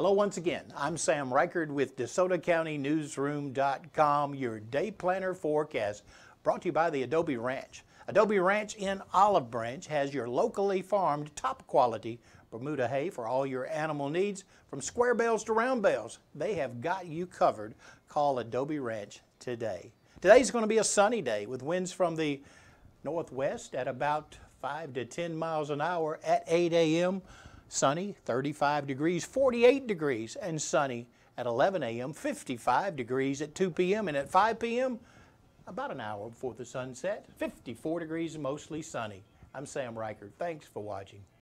Hello once again. I'm Sam Rikard with DeSoto County Newsroom.com, your day planner forecast brought to you by the Adobe Ranch. Adobe Ranch in Olive Branch has your locally farmed top quality Bermuda hay for all your animal needs from square bales to round bales. They have got you covered. Call Adobe Ranch today. Today's going to be a sunny day with winds from the northwest at about 5 to 10 miles an hour at 8 a.m sunny, 35 degrees, 48 degrees, and sunny at 11 a.m., 55 degrees at 2 p.m., and at 5 p.m., about an hour before the sunset, 54 degrees, mostly sunny. I'm Sam Rikard. Thanks for watching.